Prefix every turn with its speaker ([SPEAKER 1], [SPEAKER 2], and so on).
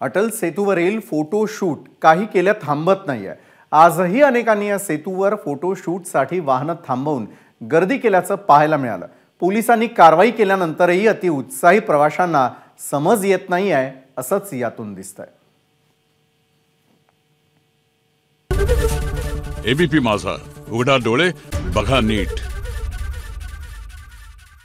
[SPEAKER 1] Atal सेतूवरील photoshoot काही केल्या थांबत नाही आहे आजही अनेकांनी या सेतूवर फोटोशूटसाठी वाहनं थांबवून गर्दी केल्याचं पाहायला मिळालं. पोलिसांनी कारवाई केल्यानंतरही अतिउत्साही प्रवाशांना समज येत नाही आहे असंच यातून दिसतंय.
[SPEAKER 2] एबीपी माझा. उघडा डोळे बघा नीट.